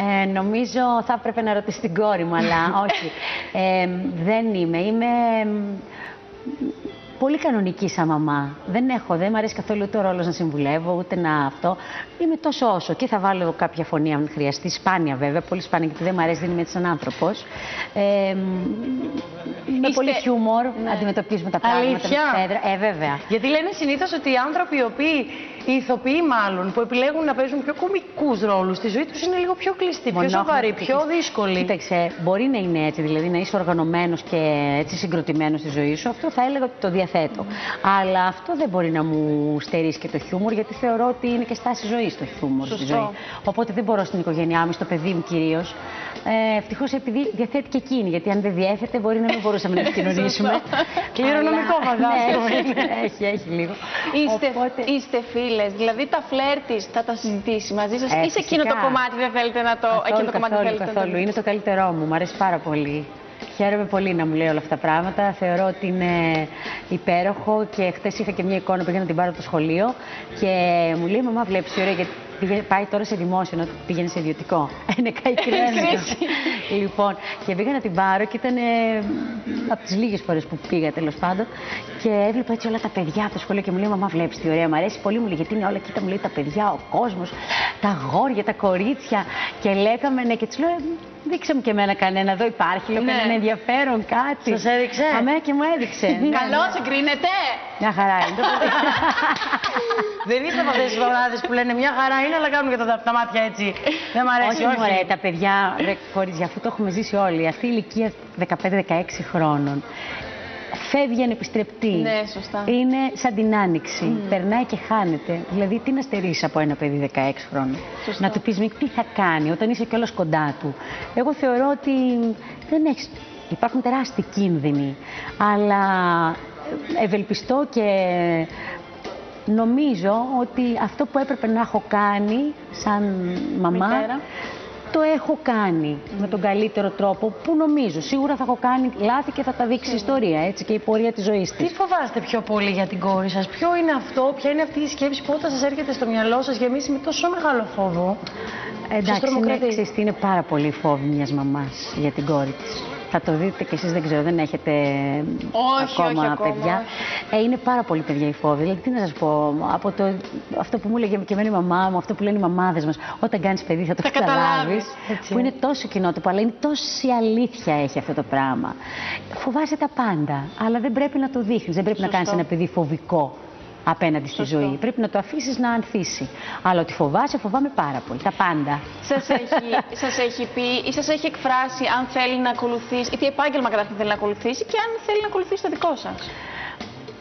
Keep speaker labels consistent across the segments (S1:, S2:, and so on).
S1: Ε, νομίζω θα έπρεπε να ρωτήσει την κόρη μου, αλλά όχι. Ε, δεν είμαι. Είμαι πολύ κανονική σαν μαμά. Δεν έχω, δεν μου αρέσει καθόλου ούτε ο ρόλος να συμβουλεύω, ούτε να αυτό. Είμαι τόσο όσο. Και θα βάλω κάποια φωνή αν χρειαστεί. Σπάνια βέβαια, πολύ σπάνια γιατί δεν μου αρέσει, δεν είμαι έτσι σαν άνθρωπος. Ε, με πολύ χιούμορ ναι. αντιμετωπίζουμε τα πράγματα.
S2: Αλήθεια.
S1: Ε, βέβαια.
S2: Γιατί λένε συνήθως ότι οι άνθρωποι οι οποίοι οι ηθοποιοί μάλλον που επιλέγουν να παίζουν πιο κομικούς ρόλους στη ζωή τους είναι λίγο πιο κλειστοί, πιο σοβαροί, πιο δύσκολοι.
S1: Κοίταξε, μπορεί να είναι έτσι, δηλαδή να είσαι οργανωμένος και έτσι συγκροτημένος στη ζωή σου. Αυτό θα έλεγα ότι το διαθέτω. Αλλά αυτό δεν μπορεί να μου στερήσει και το χιούμορ, γιατί θεωρώ ότι είναι και στάση ζωής το χιούμορ στη ζωή. Οπότε δεν μπορώ στην οικογένειά μου, στο παιδί μου κυρίως. Ε, Ευτυχώς επειδή διαθέτει και εκείνη, γιατί αν δεν διέθετε μπορεί να μην μπορούσαμε να επικοινωνήσουμε.
S2: Κληρονομικό φαντάζομαι.
S1: Ναι, έχει, έχει λίγο.
S3: Είστε, Οπότε... είστε φίλες, δηλαδή τα φλερ της θα τα συζητήσει μαζί σας
S1: Ε,
S3: ή σε εκείνο το
S1: φυσικά.
S3: κομμάτι δεν θέλετε να το.
S1: Καθόλου,
S3: εκείνο το κομμάτι
S1: καθόλου,
S3: θέλετε να το
S1: καθόλου. Είναι το καλύτερό μου. Μ' αρέσει πάρα πολύ. Χαίρομαι πολύ να μου λέει όλα αυτά τα πράγματα. Θεωρώ ότι είναι υπέροχο και χθες είχα και μια εικόνα που πήγα να την πάρω από το σχολείο και μου λέει: Μαμά, βλέπεις τι ωραία, γιατί πήγε- πάει τώρα σε δημόσιο, ενώ πήγαινε σε ιδιωτικό. Είναι καημένο. λοιπόν, και πήγα να την πάρω και ήταν από τις λίγες φορές που πήγα τέλος πάντων. Και έβλεπα έτσι όλα τα παιδιά από το σχολείο και μου λέει: Μαμά, βλέπεις τι ωραία, μου αρέσει πολύ. Μου λέει: Γιατί είναι όλα, κοίτα, μου λέει τα παιδιά, ο κόσμος, τα αγόρια, τα κορίτσια. Και λέγαμε, ναι, και της λέω: «Ε, Δείξε μου και εμένα κανένα, εδώ υπάρχει, λέω
S3: Ναι.
S1: κανένα ενδιαφέρον, κάτι.
S2: Σας έδειξε;
S1: Αμέ και μου έδειξε. Ναι,
S3: Καλώ
S1: ναι.
S3: εγκρίνεται!
S1: Μια χαρά είναι.
S2: Δεν είστε από αυτές τις μαμάδε που λένε μια χαρά είναι, αλλά κάνουν και τα, τα μάτια έτσι. Δεν μ' αρέσει,
S1: όχι, μωρέ, τα παιδιά, ρε, κορίτσια, αφού το έχουμε ζήσει όλοι, αυτή η ηλικία 15-16 χρόνων, φεύγει ανεπιστρεπτή.
S3: Ναι, σωστά.
S1: Είναι σαν την άνοιξη. Περνάει και χάνεται. Δηλαδή, τι να στερήσει από ένα παιδί 16 χρόνων;
S3: Σωστό.
S1: Να του πεις τι θα κάνει όταν είσαι κιόλας κοντά του; Εγώ θεωρώ ότι δεν έχεις... υπάρχουν τεράστιοι κίνδυνοι. Αλλά ευελπιστώ και νομίζω ότι αυτό που έπρεπε να έχω κάνει σαν μαμά
S3: Μητέρα.
S1: το έχω κάνει με τον καλύτερο τρόπο που νομίζω. Σίγουρα θα έχω κάνει λάθη και θα τα δείξει η ιστορία έτσι, και η πορεία της ζωής
S2: Τι
S1: της.
S2: φοβάστε πιο πολύ για την κόρη σας, Ποιο είναι αυτό, Ποια είναι αυτή η σκέψη; Που όταν σας έρχεται στο μυαλό σας γεμίσει με τόσο μεγάλο φόβο;
S1: Εντάξει, είναι,
S2: τρομοκρατεί.
S1: ξέρεις τι, είναι πάρα πολύ η φόβη μιας μαμάς για την κόρη της. Θα το δείτε και εσείς δεν ξέρω, δεν έχετε
S3: Όχι,
S1: ακόμα
S3: όχι ακόμα,
S1: παιδιά. Ε, είναι πάρα πολύ παιδιά η φόβη. Δηλαδή, τι να σας πω, από το, αυτό που μου έλεγε και εμένα η μαμά μου, αυτό που λένε οι μαμάδες μας, όταν κάνεις παιδί θα το
S3: Θα
S1: καταλάβεις.
S3: καταλάβεις,
S2: έτσι.
S1: Που είναι τόσο κοινότυπο, αλλά είναι τόση αλήθεια έχει αυτό το πράγμα. Φοβάσαι τα πάντα, αλλά δεν πρέπει να το δείχνεις, δεν πρέπει να
S3: Σωστό.
S1: κάνεις ένα παιδί φοβικό απέναντι στη
S3: Σωστό.
S1: ζωή. Πρέπει να το αφήσεις να ανθίσει. Αλλά ότι φοβάσαι, φοβάμαι πάρα πολύ. Τα πάντα.
S3: Σας έχει, σας έχει πει ή σας έχει εκφράσει αν θέλει να ακολουθήσει, ή τι επάγγελμα καταρχήν θέλει να ακολουθήσει και αν θέλει να ακολουθήσει το δικό σας.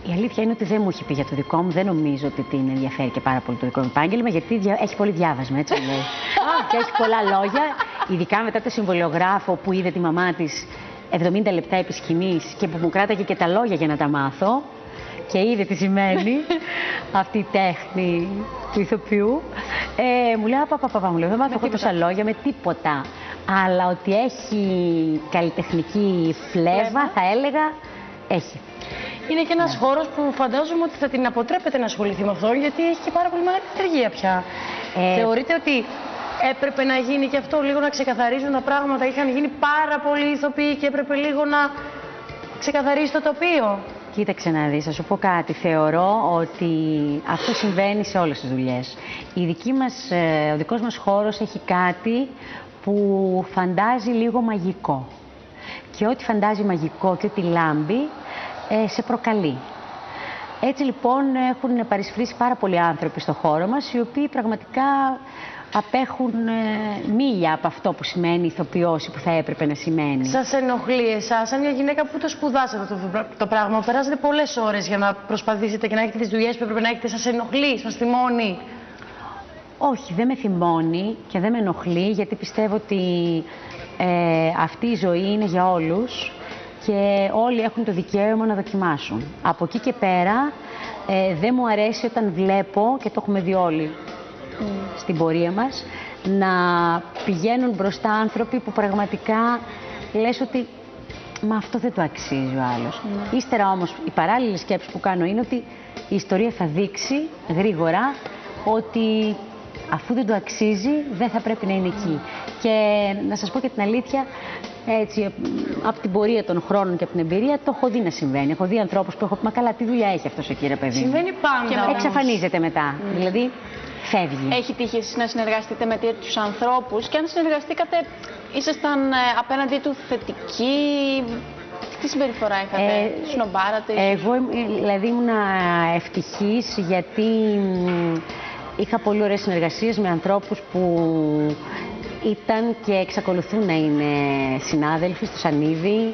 S1: Η αλήθεια είναι ότι δεν μου έχει πει για το δικό μου. Δεν νομίζω ότι την ενδιαφέρει και πάρα πολύ το δικό μου επάγγελμα, γιατί δια- έχει πολύ διάβασμα, έτσι μου λέει. και έχει πολλά λόγια. Ειδικά μετά το συμβολιογράφο που είδε τη μαμά της 70 λεπτά επί σκηνής και που μου κράταγε και τα λόγια για να τα μάθω. Και είδε τι σημαίνει αυτή η τέχνη του ηθοποιού. Ε, μου λέει, παπα, μου λέει, δεν μάθω εγώ τόσα λόγια με τίποτα. Αλλά ότι έχει καλλιτεχνική φλέβα,
S3: Φλέβα.
S1: θα έλεγα, έχει.
S2: Είναι και ένας χώρος που φαντάζομαι ότι θα την αποτρέπετε να ασχοληθεί με αυτό, γιατί έχει και πάρα πολύ μεγάλη ενεργεία πια.
S1: Ε,
S2: Θεωρείτε ότι έπρεπε να γίνει και αυτό λίγο να ξεκαθαρίζουν τα πράγματα. Είχαν γίνει πάρα πολλοί ηθοποιοί και έπρεπε λίγο να ξεκαθαρίσει το τοπίο;
S1: Κοίταξε να δεις, θα σου πω κάτι. Θεωρώ ότι αυτό συμβαίνει σε όλες τις δουλειές. Η δική μας, ε, ο δικός μας χώρος έχει κάτι που φαντάζει λίγο μαγικό. Και ό,τι φαντάζει μαγικό και ό,τι λάμπει, ε, σε προκαλεί. Έτσι λοιπόν έχουν παρισφρήσει πάρα πολλοί άνθρωποι στο χώρο μας, οι οποίοι πραγματικά απέχουν ε, μίλια από αυτό που σημαίνει ηθοποιός ή που θα έπρεπε να σημαίνει.
S2: Σας ενοχλεί εσάς, σαν μια γυναίκα που το σπουδάσατε αυτό το, πρά- το πράγμα, περάσατε πολλές ώρες για να προσπαθήσετε και να έχετε τις δουλειές που έπρεπε να έχετε, σας ενοχλεί, σας θυμώνει;
S1: Όχι, δεν με θυμώνει και δεν με ενοχλεί γιατί πιστεύω ότι ε, αυτή η ζωή είναι για όλους και όλοι έχουν το δικαίωμα να δοκιμάσουν. Από εκεί και πέρα ε, δεν μου αρέσει όταν βλέπω, και το έχουμε δει όλοι στην πορεία μας, να πηγαίνουν μπροστά άνθρωποι που πραγματικά λες ότι Μα αυτό δεν το αξίζει ο άλλος. Ύστερα όμως η παράλληλη σκέψη που κάνω είναι ότι η ιστορία θα δείξει γρήγορα ότι αφού δεν το αξίζει, δεν θα πρέπει να είναι εκεί. Και να σας πω και την αλήθεια, έτσι, από την πορεία των χρόνων και από την εμπειρία, το έχω δει να συμβαίνει. Έχω δει ανθρώπους που έχω πει, μα καλά, τι δουλειά έχει αυτός ο κύριε παιδί. μου».
S2: Συμβαίνει πάντα.
S3: Και
S2: όμως.
S1: Εξαφανίζεται μετά. Δηλαδή, φεύγει.
S3: Έχει τύχει εσείς να συνεργαστείτε με τέτοιους ανθρώπους; Και αν συνεργαστήκατε, ήσασταν ε, απέναντί του θετικοί; Τι συμπεριφορά είχατε,
S1: Ε,
S3: σνομπάρατε. ίσως;
S1: Εγώ ήμ- δηλαδή ήμουν ευτυχής γιατί μ, είχα πολύ ωραίες συνεργασίες με ανθρώπους που ήταν και εξακολουθούν να είναι συνάδελφοι στο Σανίδι.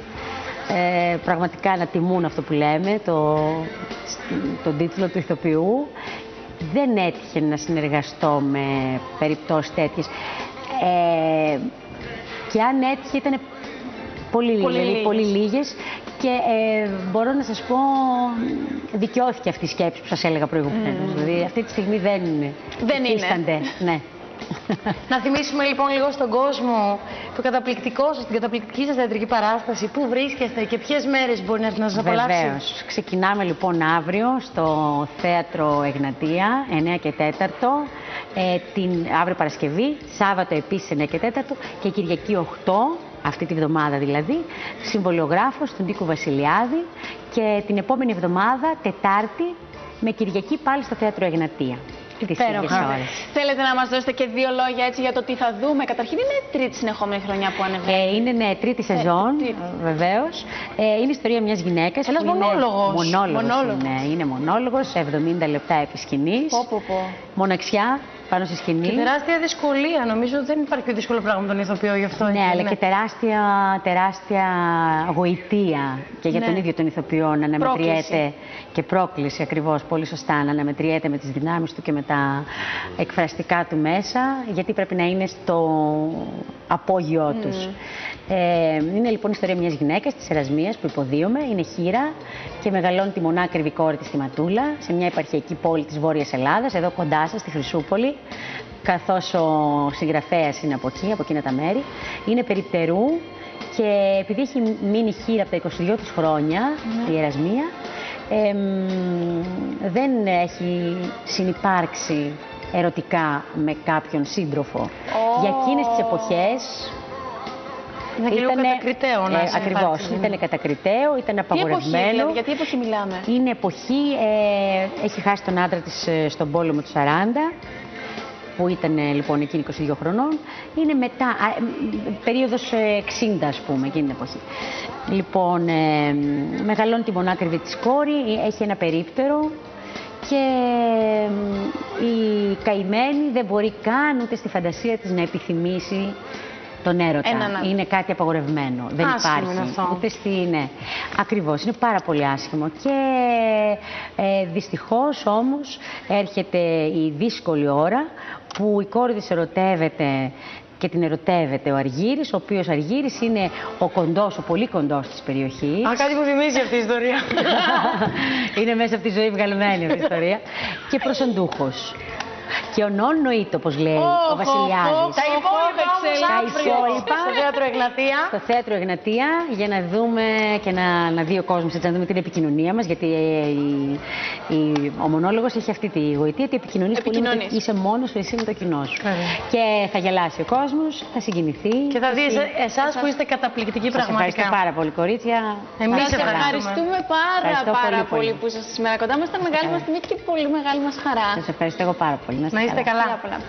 S1: Ε, πραγματικά να τιμούν αυτό που λέμε, το, τον τίτλο του ηθοποιού. Δεν έτυχε να συνεργαστώ με περιπτώσεις τέτοιες. Ε, και αν έτυχε ήταν πολύ,
S3: Πολύ
S1: δηλαδή,
S3: λίγες.
S1: πολύ λίγες και ε, μπορώ να σας πω δικαιώθηκε αυτή η σκέψη που σας έλεγα προηγουμένως. Δηλαδή αυτή τη στιγμή δεν,
S3: Δεν είναι.
S1: υφίστανται. Ναι.
S2: Να θυμίσουμε λοιπόν λίγο στον κόσμο το καταπληκτικό σας, την καταπληκτική σας θεατρική παράσταση, πού βρίσκεστε και ποιες μέρες μπορεί να έρθει να σας απολαύσει.
S1: Βεβαίως. Ξεκινάμε λοιπόν αύριο στο Θέατρο Εγνατία, 9 και 4. Ε, την αύριο Παρασκευή, Σάββατο επίσης 9 και 4 και Κυριακή 8, αυτή τη βδομάδα δηλαδή, συμβολιογράφος του Νίκου Βασιλιάδη και την επόμενη εβδομάδα, Τετάρτη, με Κυριακή πάλι στο Θέατρο Εγνατία. Τις
S2: Υπέροχα.
S1: ίδιες ώρες.
S3: Θέλετε να μας δώσετε και δύο λόγια έτσι για το τι θα δούμε. Καταρχήν είναι τρίτη συνεχόμενη χρονιά που ανεβαίνει.
S1: Ε, είναι ναι, τρίτη σεζόν,
S3: τρίτη.
S1: βεβαίως. Ε, είναι η ιστορία μιας γυναίκας.
S2: Ένας μονόλογος.
S1: Μονόλογος
S2: Μονόλογος.
S1: είναι, είναι μονόλογος, 70 λεπτά επί σκηνής.
S3: Πω, πω, πω.
S1: Μοναξιά πάνω στη σκηνή.
S2: Και τεράστια δυσκολία. Νομίζω ότι δεν υπάρχει πιο δύσκολο πράγμα με τον ηθοποιό γι' αυτό.
S1: Ναι,
S2: έτσι,
S1: αλλά και τεράστια, τεράστια γοητεία και για
S3: Ναι.
S1: τον ίδιο τον ηθοποιό να αναμετριέται
S3: Πρόκληση.
S1: και πρόκληση ακριβώς, πολύ σωστά, να αναμετριέται με τις δυνάμεις του και με τα εκφραστικά του μέσα, γιατί πρέπει να είναι στο απόγειό τους. Ε, είναι λοιπόν η ιστορία μιας γυναίκας της Ερασμίας που υποδίωμε, είναι χείρα και μεγαλώνει τη μονάκριβη κόρη της στη Ματούλα, σε μια επαρχιακή πόλη της Βόρειας Ελλάδας, εδώ κοντά σας, στη Χρυσούπολη, καθώς ο συγγραφέας είναι από εκεί, από εκείνα τα μέρη. Είναι περιπτερού και επειδή έχει μείνει χείρα από τα 22 της χρόνια, η Ερασμία, εμ, δεν έχει συνυπάρξει ερωτικά με κάποιον σύντροφο. Για εκείνες τις εποχές
S2: Είναι και λίγο κατακριτέο να
S1: ε,
S2: συνεπάρξει.
S1: ακριβώς, ήταν κατακριτέο, ήταν
S3: Τι εποχή,
S1: απαγορευμένο.
S3: δηλαδή, για τι εποχή μιλάμε;
S1: Είναι εποχή, ε, έχει χάσει τον άντρα της ε, στον πόλεμο του 40, που ήταν ε, λοιπόν εκείνη 22 χρονών. Είναι μετά, α, ε, μ, περίοδος ε, 60 ας πούμε, εκείνη την εποχή. Λοιπόν, ε, μ, μεγαλώνει τη μονάκριβη της κόρη, ε, έχει ένα περίπτερο και ε, μ, η καημένη δεν μπορεί καν ούτε στη φαντασία της να επιθυμήσει τον έρωτα.
S3: Έναν άντρα.
S1: Είναι κάτι απαγορευμένο. Δεν
S2: Άσχημο
S1: υπάρχει.
S2: είναι αυτό.
S1: Ούτε στη, ναι. Ακριβώς, είναι πάρα πολύ άσχημο. Και ε, δυστυχώς όμως έρχεται η δύσκολη ώρα που η κόρη της ερωτεύεται και την ερωτεύεται ο Αργύρης, ο οποίος Αργύρης είναι ο κοντός, ο πολύ κοντός της περιοχής.
S2: Α, κάτι που θυμίζει αυτή η ιστορία.
S1: είναι μέσα από τη ζωή βγαλμένη αυτή η ιστορία. και προσοντούχος. Και ο νόν νοείται, όπως λέει ο Βασιλιάδης.
S2: Τα υπόλοιπα όμως
S1: Τα
S2: αύριο
S1: υπόλοιπα.
S2: στο θέατρο Εγνατία.
S1: στο θέατρο Εγνατία για να δούμε και να, να δει ο κόσμος έτσι να δούμε την επικοινωνία μας. Γιατί ε, η, η, ο μονόλογος έχει αυτή τη γοητεία, ότι επικοινωνείς πολύ. με το-
S3: Επικοινωνείς.
S1: Είσαι μόνος σου, εσύ με το κοινό σου.
S2: Βέβαια.
S1: Και θα γελάσει ο κόσμος, θα συγκινηθεί.
S2: Και θα δεις εσάς που είστε καταπληκτικοί
S1: Σας ευχαριστώ
S2: πραγματικά.
S1: πάρα πολύ, κορίτσια.
S2: Εμείς
S1: Θα
S3: Σας
S1: ήθελα.
S3: ευχαριστούμε πάρα
S1: Ευχαριστώ
S3: πάρα
S1: πολύ,
S3: πολύ,
S1: πολύ.
S3: που είσαστε σήμερα κοντά μας. Ήταν μεγάλη μας τιμή και πολύ μεγάλη μας χαρά.
S1: Σας ευχαριστώ εγώ πάρα πολύ.
S2: Να είστε καλά.
S3: Πολλά, πολλά.